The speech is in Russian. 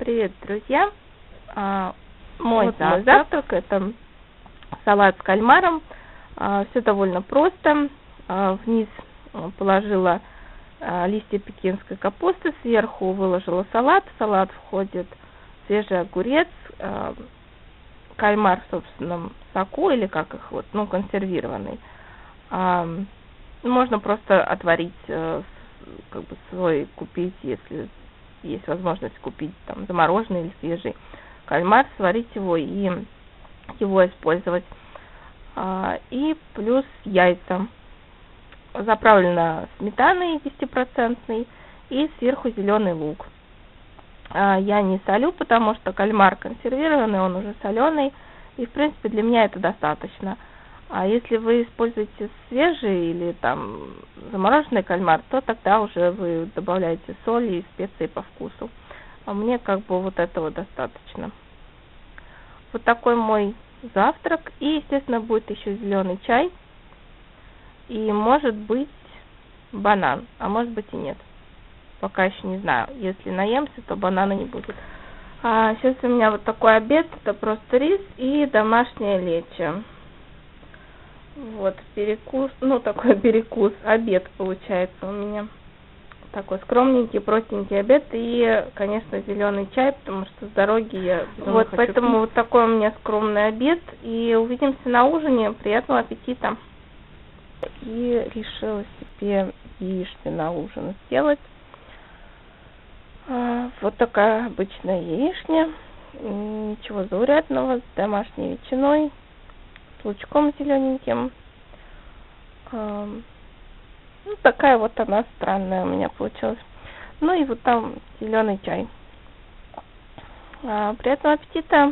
Привет, друзья! А, мой Вот завтрак. мой завтрак это салат с кальмаром. А, Все довольно просто. А, Вниз положила а, листья пекинской капусты, сверху выложила салат. В салат входит свежий огурец, а, кальмар в собственном соку или как их вот, ну, консервированный. А, Можно просто отварить э, как бы свой купить, если есть возможность купить там замороженный или свежий кальмар, сварить его и его использовать. А, И плюс яйца. Заправлено сметаной 10% и сверху зеленый лук. А, Я не солю, потому что кальмар консервированный, он уже соленый, и в принципе для меня это достаточно. А если вы используете свежий или там замороженный кальмар, то тогда уже вы добавляете соль и специи по вкусу. А мне как бы вот этого достаточно. Вот такой мой завтрак. И, естественно, будет еще зеленый чай. И может быть банан, а может быть и нет. Пока еще не знаю. Если наемся, то банана не будет. А сейчас у меня вот такой обед. Это просто рис и домашняя лечо. Вот, перекус, ну такой перекус, обед получается у меня. Такой скромненький, простенький обед и, конечно, зеленый чай, потому что с дороги я... Вот, хочу поэтому пить. вот такой у меня скромный обед. И увидимся на ужине. Приятного аппетита. И решила себе яичный на ужин сделать. А, Вот такая обычная яичня. Ничего заурядного, с домашней ветчиной, лучком зелененьким. Ну, такая вот она странная у меня получилась. Ну и вот там зеленый чай. А, Приятного аппетита!